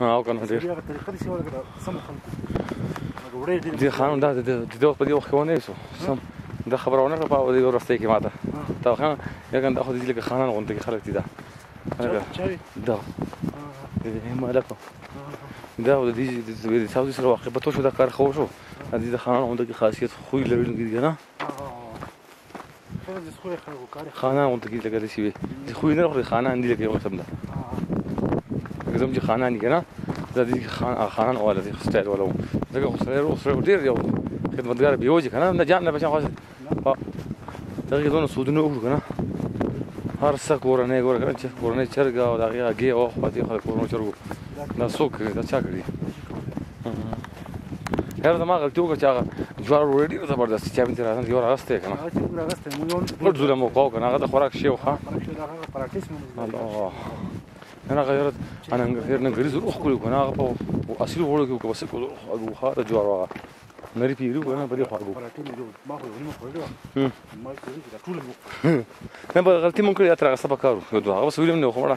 او کنه ډیر هغه طریقه دي چې ولګه سم خلکو دي خان دا د دې وخت په دې وخت کې ونه شو سم دا خبره ونه کړه په دې ورسته کې ماته تا خان یګن دا خو دې لکه خانان غونډه کې خلک دي دا دا دې مالک دا د دې د سعودي سره واقع په تو شو دا کار خو شو د دې خانان غونډه کې خاصیت خو لري نه خانان غونته کېږي لکه داسې وي د خوی نه خوري خانان دي لکه یو قسم ده لکه زموږ چې خانان دي که نه دا دي خان خانان والا دي سټایل والا وو ځکه خو سړی روغ سړی ډېر یو خدمتګار به یې وځي که نه نه جان نه پېژنه خلاص دغه دونه سودونه وکړو که نه هر څه کورنۍ ګوره که نه چې کورنۍ چرګه او د هغې هګۍ او خوا دې خلک کورنو چرګو دا څوک کړي دا چا کړي هر زما غلطي وکړه چې هغه جوار وروړي ډېر زبردست چا به ترې راځم یو راغستی که نه پټ ظلم وکړو که نه هغه د خوراک شی و ښه نه هغه یو اننګرفیر نه ګریز روح کړو که نه هغه په اصلي غوړو کې وسه کړو هغه ښه د جوار هغه نری پیرو که نه په دې خواږو نه به غلطي مونږ کړې دا تر هغه څه په کار یو دوه هغه بس ویلم نه خو مړه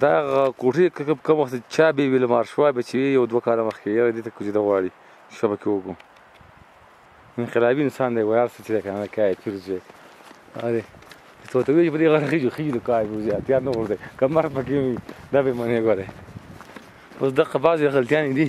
دا کوټې کوم کوم وخت چا به ویل مارشوا به چې یو دوه کاله مخکې یو دې ته کوزیده غواړي شبکه وګم انقلابي انسان دی ولاړ څه چې دی کنه کای پیر زوی اره ته ته وی په دې غره خېجو خېجو کای بوزي اتیا نه ورده کمر پکې وي دا به منې غره اوس دغه بعضې غلطیان دي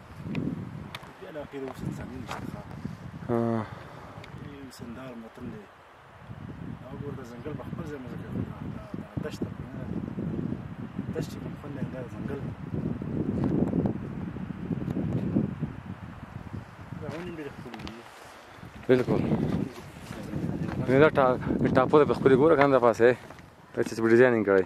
بالکل نه دا ټاپو ته په خپل ګوره کنده پاسه ته چې ډیزاینینګ کړی